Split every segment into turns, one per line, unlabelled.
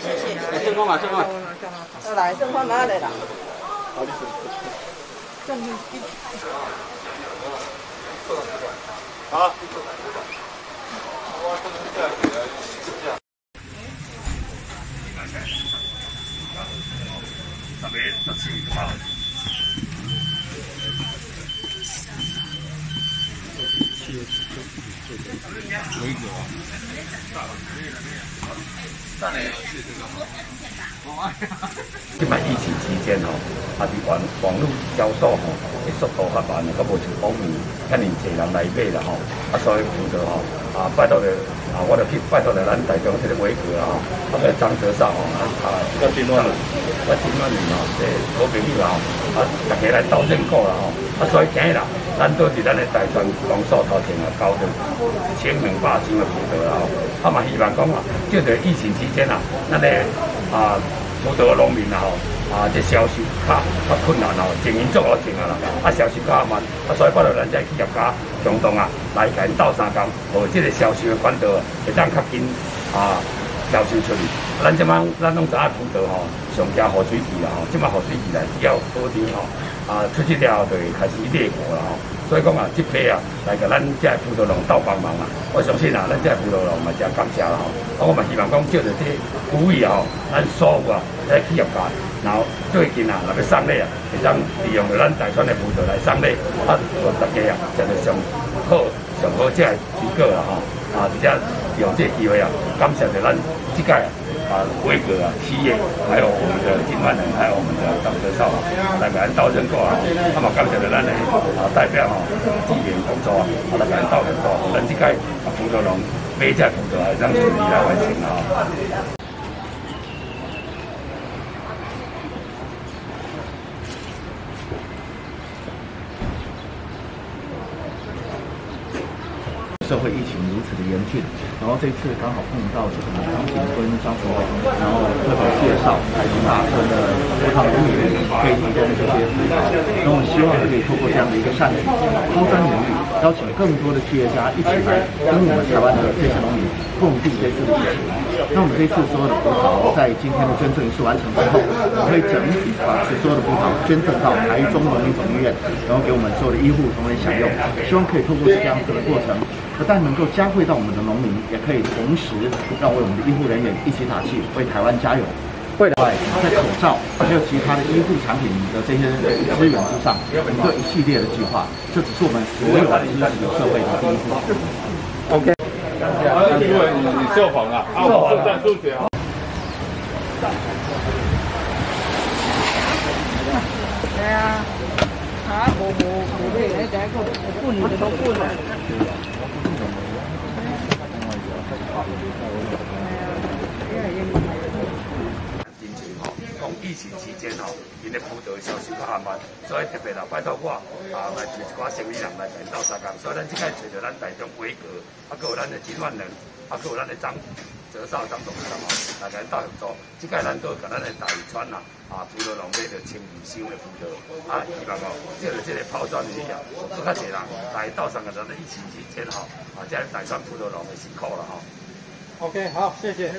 谢谢谢。
正光嘛，正光。
来，正光哪来啦？
好。特别特殊好。规格啊。上来。
即摆疫情期间吼，啊，伫网网络销售吼，的速度较慢，个无像往年遐尼济人来买啦吼，啊，所以负责吼，啊，拜托着啊，我着去拜托着咱台中这个维格啊，啊，个张德绍吼，啊，啊，个金万，个金万年吼，这好朋友啦吼，啊，大家来斗认可啦吼，啊，所以今日啦，咱都是咱的台川公所头前啊，交着千名百姓的负责啦吼，啊嘛希望讲啊，就着疫情期间啊，咱的啊。普陀农民啊吼，啊，这销售较较困难哦，经营做好停啊啦，啊，销售较慢，啊，所以拜托咱这企业家共同啊，来跟斗三工，和这个销售的管道会当较紧啊，销售出去。咱即摆咱拢知影普陀吼，上加河水期啦吼，即摆河水期来比较好啲吼，啊，出去了就会开始裂果啦吼。所以讲啊，这批啊，来个咱这葡萄农斗帮忙啊！我相信啊，咱这葡萄农嘛真感谢啦吼。啊，我嘛希望讲借着这鼓励啊，咱所有啊，来企业家，然后最近啊，那个送礼啊，会当利用咱台川的葡萄来送礼，啊，和大家啊，真系上好上好这机构啦吼。啊，而且用这机会啊，感谢着咱即届。啊，规格啊，企业，还有我们的金万人，还有我们的张德少啊，来给咱到人过啊，那么感谢的咱的啊代表啊，纪念工作啊，来给咱到人过，咱这个啊工作呢每只葡萄还让顺利来完成啊。
社会疫情如此的严峻，然后这次刚好碰到这个张景坤张主委，然后特别介绍台中大村的葡萄农民可以提供这些葡萄，那我们希望可以透过这样的一个善举，抛砖引玉，邀请更多的企业家一起来跟我们台湾的这些农民共度这次的疫情。那我们这次所有的葡萄在今天的捐赠仪式完成之后，我会整体把所有的葡萄捐赠到台中农民总医院，然后给我们所有的医护同仁享用。希望可以透过这样子的过程。不但能够加惠到我们的农民，也可以同时让为我们的医护人员一起打气，为台湾加油。未来在口罩还有其他的医护产品的这些资源之上，我们做一系列的计划，这只是我们所有的支持社会的第一步。
OK，因为你你受访啊，啊，我正在数学啊。
对啊，啊，无无无咩，你第一个半年就到半
情期间吼，因的葡萄销售较慢，所以特别啦，拜托我啊来一寡生意人来领导三工，所以咱即个找着咱台中规格，啊，搁有咱的金万人，啊，搁有咱的张泽少张董事长吼，来咱到合作，即个咱都甲咱的大川呐，啊，葡萄农买着千二箱的葡萄，啊，希望讲借着这个抛砖引玉，更加侪人来到三个咱的疫情期间吼，啊，这大川葡萄农的辛苦了吼。
OK，好，谢谢，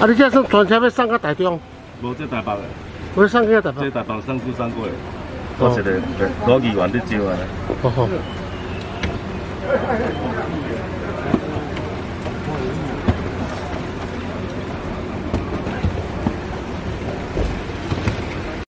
啊！你这算全车要送到台中？
无这台北的，
我送去台北。
这台北上次送过的，我是的，罗议员的招啊。好好。